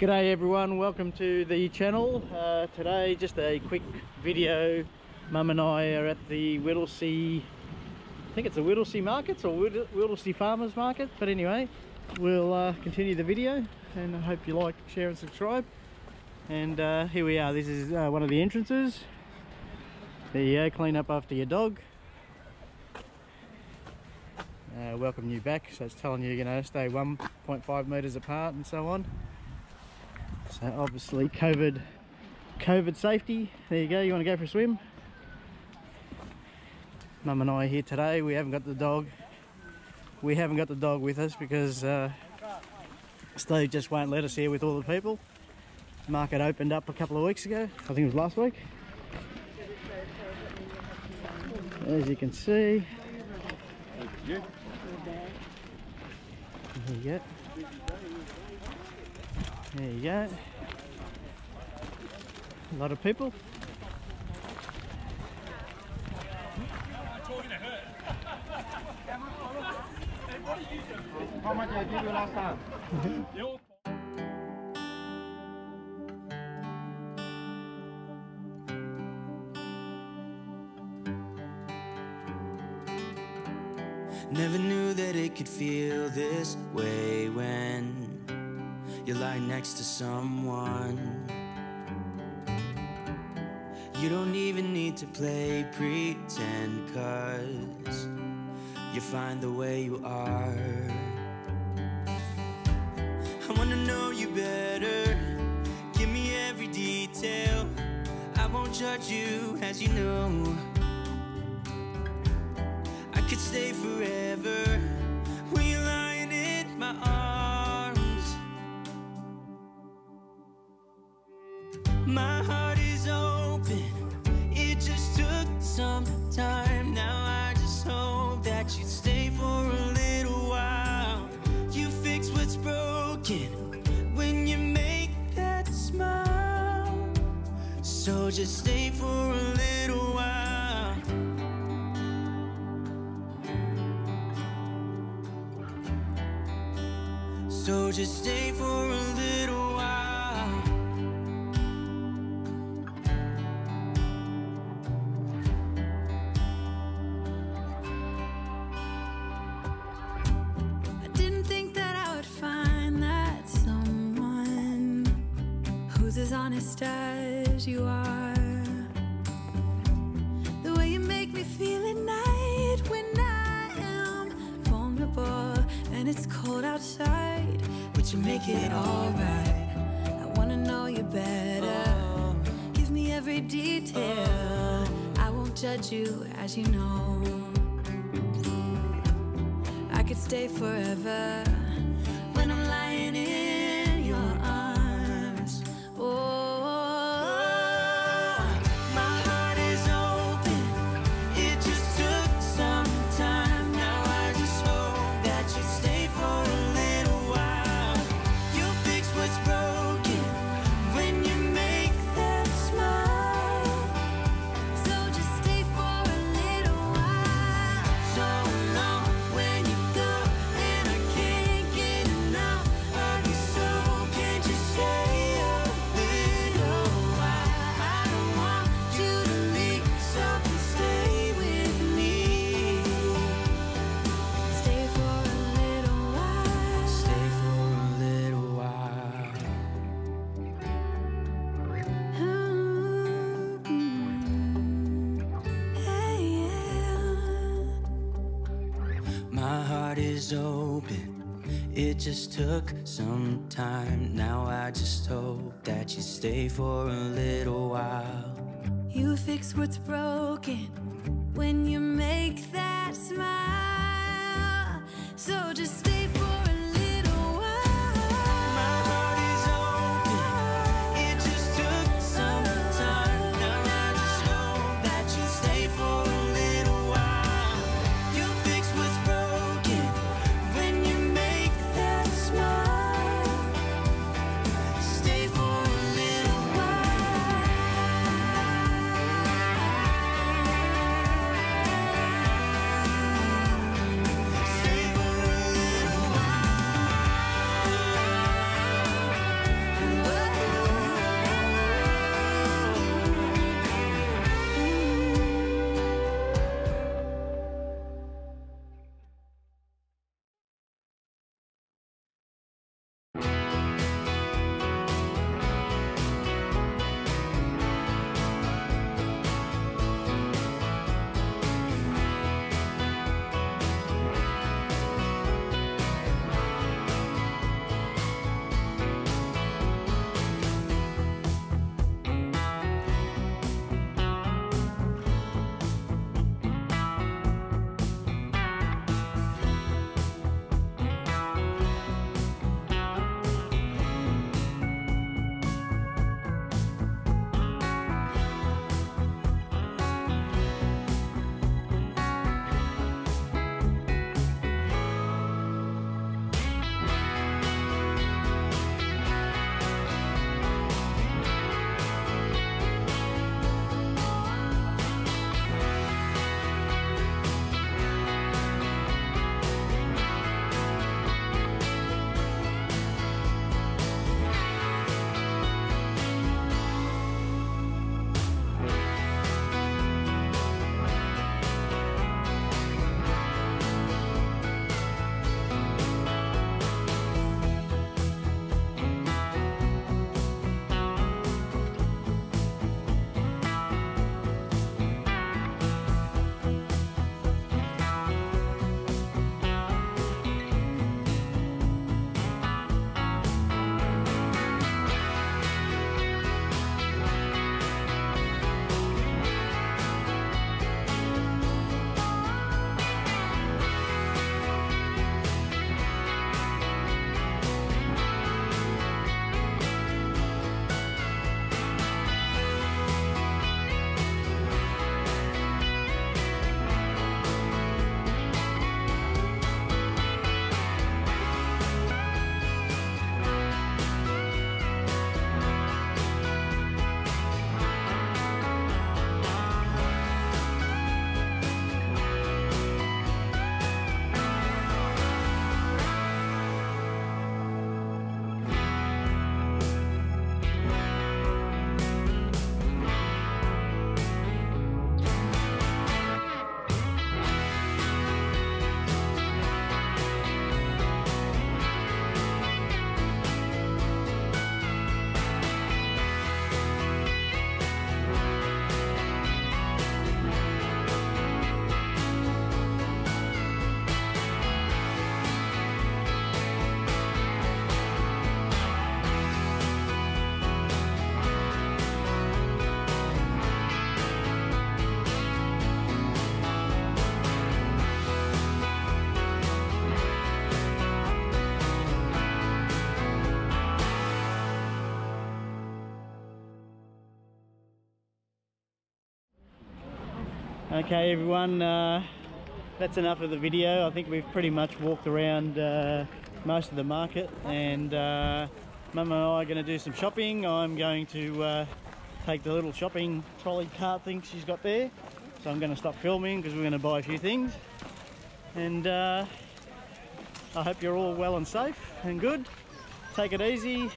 G'day everyone, welcome to the channel. Uh, today just a quick video. Mum and I are at the Whittlesea, I think it's the Whittlesea Markets or Whittlesea Farmers Market. But anyway, we'll uh, continue the video and I hope you like, share and subscribe. And uh, here we are, this is uh, one of the entrances. There you go, clean up after your dog. Uh, welcome you back, so it's telling you, you know, stay 1.5 metres apart and so on. So obviously COVID, COVID safety. There you go, you want to go for a swim? Mum and I are here today, we haven't got the dog. We haven't got the dog with us because uh, Steve just won't let us here with all the people. Market opened up a couple of weeks ago, I think it was last week. As you can see. There you go. There you go. A lot of people. How much I give you last time? Never knew that it could feel this way when you lie next to someone. You don't even need to play pretend, cause you find the way you are. I wanna know you better. Give me every detail. I won't judge you, as you know. I could stay forever My heart is open. It just took some time. Now I just hope that you stay for a little while. You fix what's broken when you make that smile. So just stay for a little while. So just stay for a honest as you are. The way you make me feel at night when I am vulnerable and it's cold outside, but you make it alright. I wanna know you better. Give me every detail. I won't judge you, as you know. I could stay forever is open. It just took some time. Now I just hope that you stay for a little while. You fix what's broken when you make that smile. So just stay Okay everyone, uh, that's enough of the video. I think we've pretty much walked around uh, most of the market and uh, Mum and I are going to do some shopping. I'm going to uh, take the little shopping trolley cart thing she's got there. So I'm going to stop filming because we're going to buy a few things. And uh, I hope you're all well and safe and good. Take it easy.